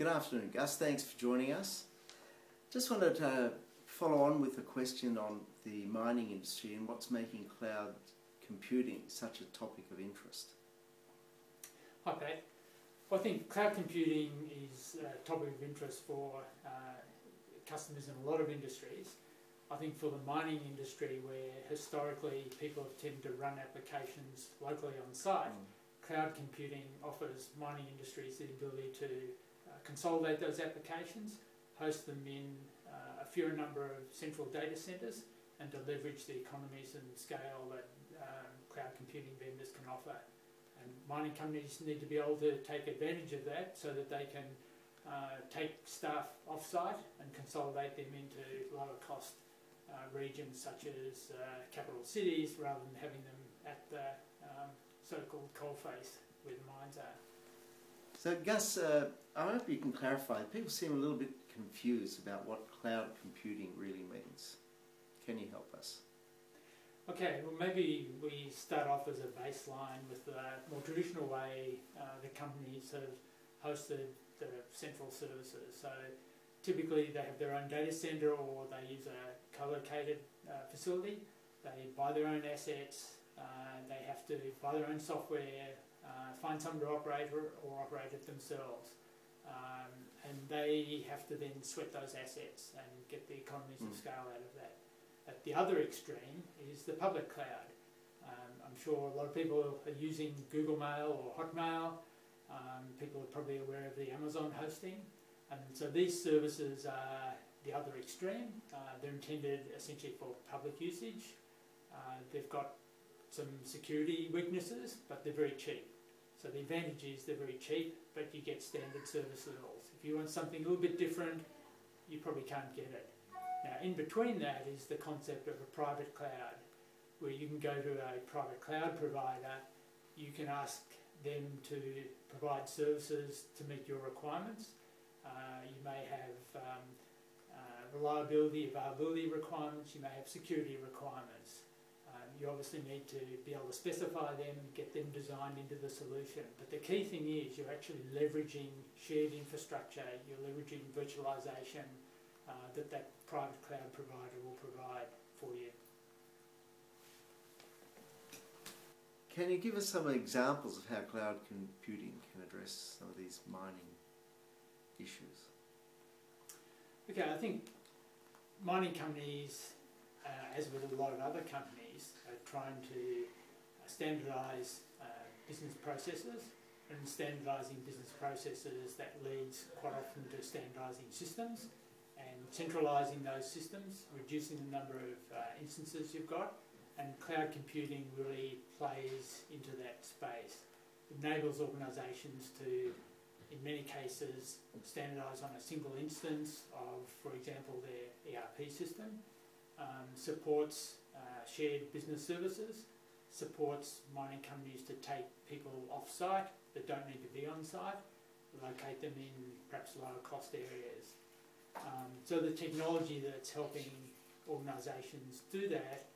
Good afternoon, Gus. Thanks for joining us. Just wanted to follow on with a question on the mining industry and what's making cloud computing such a topic of interest. Hi, Pat. Well, I think cloud computing is a topic of interest for uh, customers in a lot of industries. I think for the mining industry, where historically people have tended to run applications locally on site, mm. cloud computing offers mining industries the ability to consolidate those applications, host them in uh, a fewer number of central data centres, and to leverage the economies and scale that um, cloud computing vendors can offer. And mining companies need to be able to take advantage of that so that they can uh, take staff off-site and consolidate them into lower cost uh, regions such as uh, capital cities rather than having them at the um, so-called coalface where the mines are. So Gus, uh, I hope you can clarify. People seem a little bit confused about what cloud computing really means. Can you help us? Okay, well maybe we start off as a baseline with the more traditional way uh, the companies have hosted the central services. So typically they have their own data center or they use a co-located uh, facility. They buy their own assets, uh, they have to buy their own software, uh, find someone to operate or, or operate it themselves. Um, and they have to then sweat those assets and get the economies mm. of hmm. scale out of that. At the other extreme is the public cloud. Um, I'm sure a lot of people are using Google Mail or Hotmail. Um, people are probably aware of the Amazon hosting. And so these services are the other extreme. Uh, they're intended essentially for public usage. Uh, they've got some security weaknesses, but they're very cheap. So the advantage is they're very cheap, but you get standard service levels. If you want something a little bit different, you probably can't get it. Now, in between that is the concept of a private cloud, where you can go to a private cloud provider, you can ask them to provide services to meet your requirements. Uh, you may have um, uh, reliability, availability requirements, you may have security requirements. You obviously need to be able to specify them, get them designed into the solution. But the key thing is you're actually leveraging shared infrastructure, you're leveraging virtualization, uh, that that private cloud provider will provide for you. Can you give us some examples of how cloud computing can address some of these mining issues? Okay, I think mining companies, uh, as with a lot of other companies, are trying to uh, standardise uh, business processes and standardising business processes that leads quite often to standardising systems and centralising those systems, reducing the number of uh, instances you've got, and cloud computing really plays into that space. It enables organisations to, in many cases, standardise on a single instance of, for example, their ERP system, um, supports uh, shared business services, supports mining companies to take people off-site that don't need to be on-site, locate them in perhaps lower cost areas. Um, so the technology that's helping organisations do that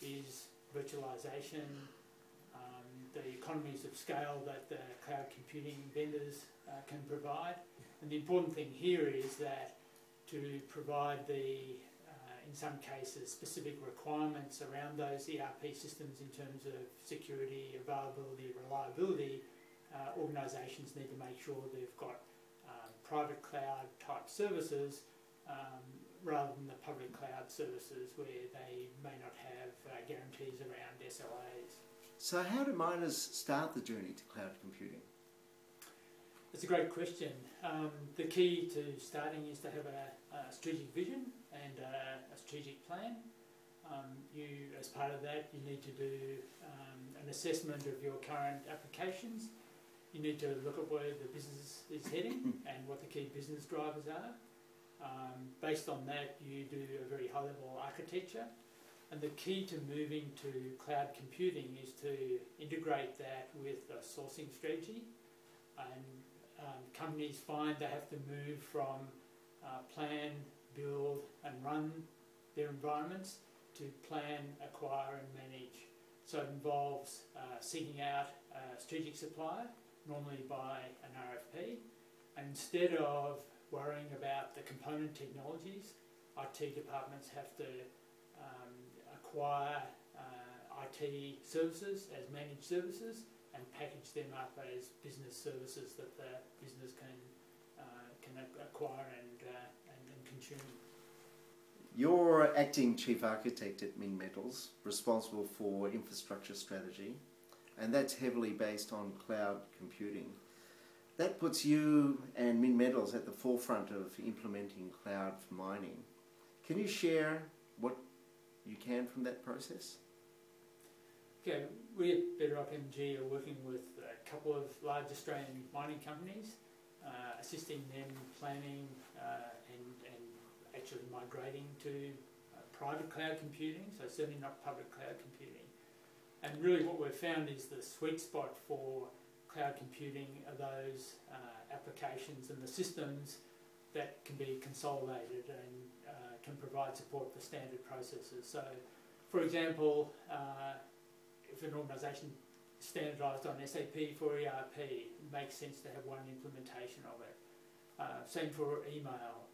is virtualisation, um, the economies of scale that the cloud computing vendors uh, can provide. And the important thing here is that to provide the, in some cases, specific requirements around those ERP systems in terms of security, availability, reliability, uh, organisations need to make sure they've got private cloud type services um, rather than the public cloud services where they may not have uh, guarantees around SLAs. So how do miners start the journey to cloud computing? It's a great question. Um, the key to starting is to have a, a strategic vision and a, a strategic plan. Um, you, as part of that, you need to do um, an assessment of your current applications you need to look at where the business is heading and what the key business drivers are. Um, based on that, you do a very high level architecture. And the key to moving to cloud computing is to integrate that with a sourcing strategy. And um, companies find they have to move from uh, plan, build, and run their environments to plan, acquire, and manage. So it involves uh, seeking out a strategic supplier normally by an RFP, instead of worrying about the component technologies, IT departments have to um, acquire uh, IT services as managed services and package them up as business services that the business can uh, can acquire and, uh, and, and consume. You're acting chief architect at Minmetals, responsible for infrastructure strategy, and that's heavily based on cloud computing. That puts you and Minmetals at the forefront of implementing cloud for mining. Can you share what you can from that process? Okay, we at Bedrock MG are working with a couple of large Australian mining companies, uh, assisting them planning uh, actually migrating to uh, private cloud computing, so certainly not public cloud computing. And really what we've found is the sweet spot for cloud computing are those uh, applications and the systems that can be consolidated and uh, can provide support for standard processes. So, for example, uh, if an organisation standardised on SAP for ERP, it makes sense to have one implementation of it. Uh, same for email,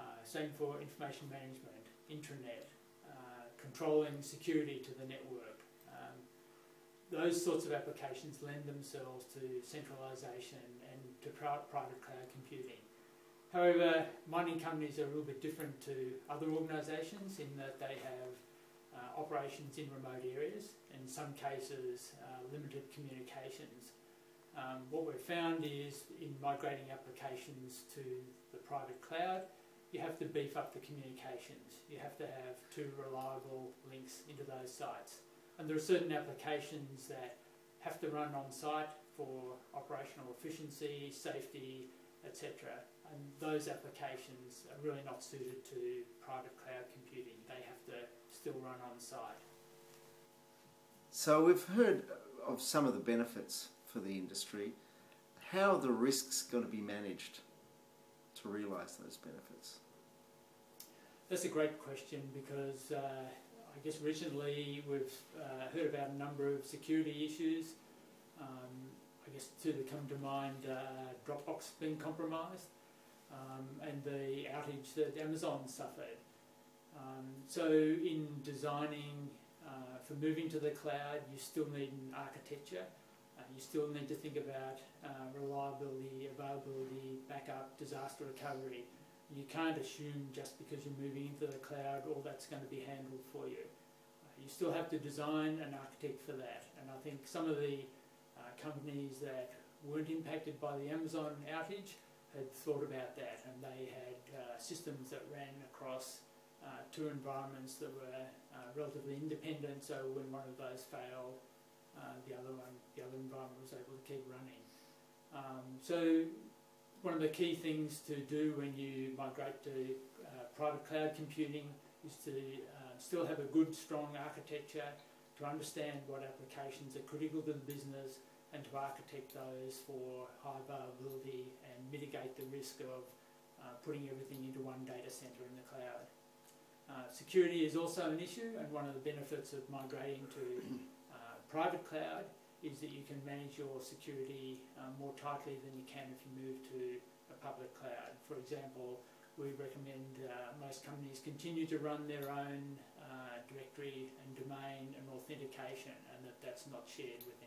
uh, same for information management, intranet, uh, controlling security to the network. Um, those sorts of applications lend themselves to centralisation and to private cloud computing. However, mining companies are a little bit different to other organisations in that they have uh, operations in remote areas, in some cases uh, limited communications. Um, what we've found is in migrating applications to the private cloud, you have to beef up the communications. You have to have two reliable links into those sites. And there are certain applications that have to run on site for operational efficiency, safety, etc. And those applications are really not suited to private cloud computing. They have to still run on site. So we've heard of some of the benefits for the industry. How are the risks going to be managed to realise those benefits? That's a great question because uh, I guess recently we've uh, heard about a number of security issues. Um, I guess two that come to mind, uh, Dropbox being compromised um, and the outage that Amazon suffered. Um, so in designing uh, for moving to the cloud, you still need an architecture. Uh, you still need to think about uh, reliability, availability, backup, disaster recovery. You can't assume just because you're moving into the cloud, all that's going to be handled for you. Uh, you still have to design an architect for that. And I think some of the companies that weren't impacted by the Amazon outage had thought about that and they had uh, systems that ran across uh, two environments that were uh, relatively independent, so when one of those failed, the other one, the other environment was able to keep running. Um, so one of the key things to do when you migrate to uh, private cloud computing is to uh, still have a good, strong architecture, to understand what applications are critical to the business, and to architect those for high availability and mitigate the risk of uh, putting everything into one data center in the cloud. Uh, security is also an issue, and one of the benefits of migrating to private cloud is that you can manage your security uh, more tightly than you can if you move to a public cloud. For example, we recommend uh, most companies continue to run their own uh, directory and domain and authentication, and that that's not shared with